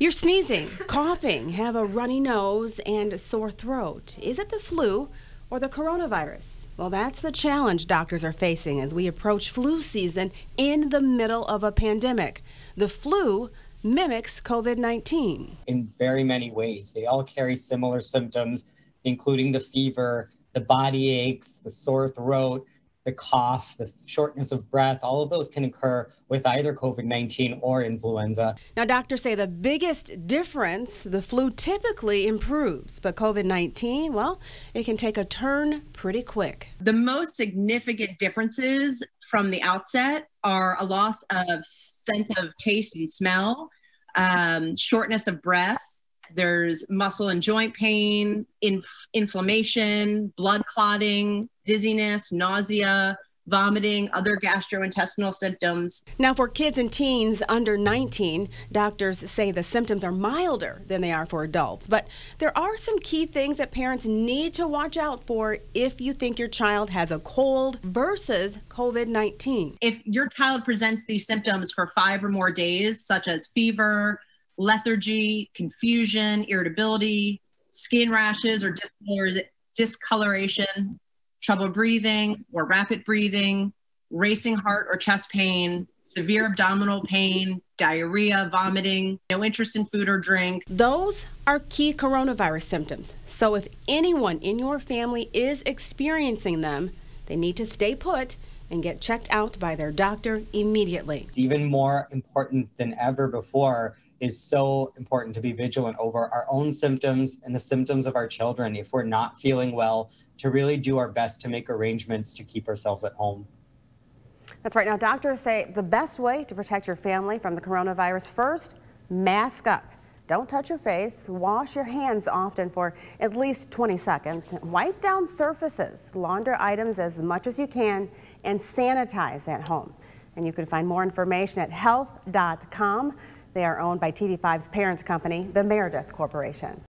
You're sneezing, coughing, have a runny nose, and a sore throat. Is it the flu or the coronavirus? Well, that's the challenge doctors are facing as we approach flu season in the middle of a pandemic. The flu mimics COVID 19. In very many ways, they all carry similar symptoms, including the fever, the body aches, the sore throat, the cough, the shortness of breath, all of those can occur with either COVID 19 or influenza. Now, doctors say the biggest difference the flu typically improves, but COVID 19, well, it can take a turn pretty quick. The most significant differences from the outset are a loss of sense of taste and smell, um, shortness of breath. There's muscle and joint pain, inf- inflammation, blood clotting, dizziness, nausea, vomiting, other gastrointestinal symptoms. Now, for kids and teens under 19, doctors say the symptoms are milder than they are for adults. But there are some key things that parents need to watch out for if you think your child has a cold versus COVID 19. If your child presents these symptoms for five or more days, such as fever, lethargy, confusion, irritability, skin rashes or discoloration, trouble breathing or rapid breathing, racing heart or chest pain, severe abdominal pain, diarrhea, vomiting, no interest in food or drink. Those are key coronavirus symptoms. So if anyone in your family is experiencing them, they need to stay put and get checked out by their doctor immediately. It's even more important than ever before is so important to be vigilant over our own symptoms and the symptoms of our children if we're not feeling well to really do our best to make arrangements to keep ourselves at home. That's right. Now, doctors say the best way to protect your family from the coronavirus first, mask up. Don't touch your face. Wash your hands often for at least 20 seconds. Wipe down surfaces, launder items as much as you can, and sanitize at home. And you can find more information at health.com. They are owned by TV5's parent company, the Meredith Corporation.